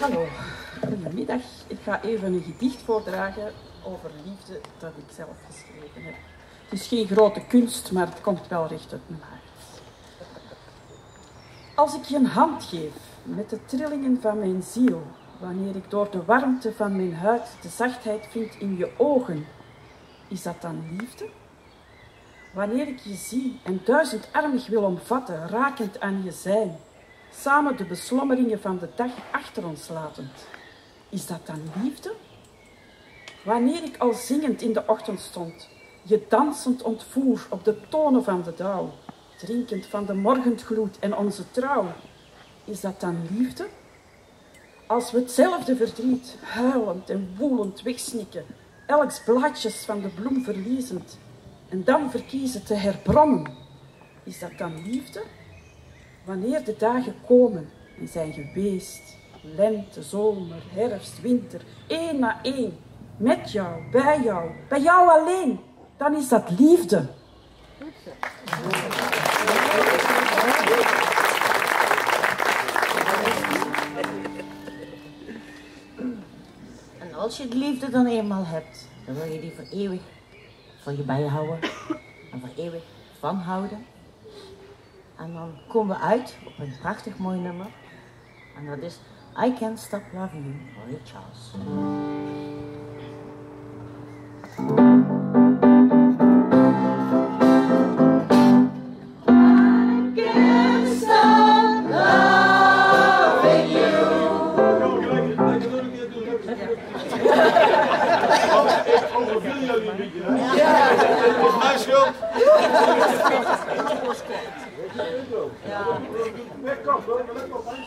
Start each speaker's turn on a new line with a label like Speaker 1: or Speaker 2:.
Speaker 1: Hallo, goedemiddag. Ik ga even een gedicht voordragen over liefde dat ik zelf geschreven heb. Het is geen grote kunst, maar het komt wel recht uit mijn hart. Als ik je een hand geef met de trillingen van mijn ziel, wanneer ik door de warmte van mijn huid de zachtheid vind in je ogen, is dat dan liefde? Wanneer ik je zie en duizendarmig wil omvatten, rakend aan je zijn, samen de beslommeringen van de dag achter ons latend, is dat dan liefde? Wanneer ik al zingend in de ochtend stond, je dansend ontvoer op de tonen van de dauw, drinkend van de morgengloed en onze trouw, is dat dan liefde? Als we hetzelfde verdriet, huilend en woelend wegsnikken, elks blaadjes van de bloem verliezend, en dan verkiezen te herbronnen, is dat dan liefde? Wanneer de dagen komen en zijn geweest, lente, zomer, herfst, winter, één na één, met jou, bij jou, bij jou alleen, dan is dat liefde.
Speaker 2: En als je de liefde dan eenmaal hebt, dan wil je die voor eeuwig voor je bijhouden en voor eeuwig van houden. En dan komen we uit op een prachtig mooi nummer. En dat is I Can't Stop Loving You, van Charles. Ja. Is mijn schuld. Microfone, microfone.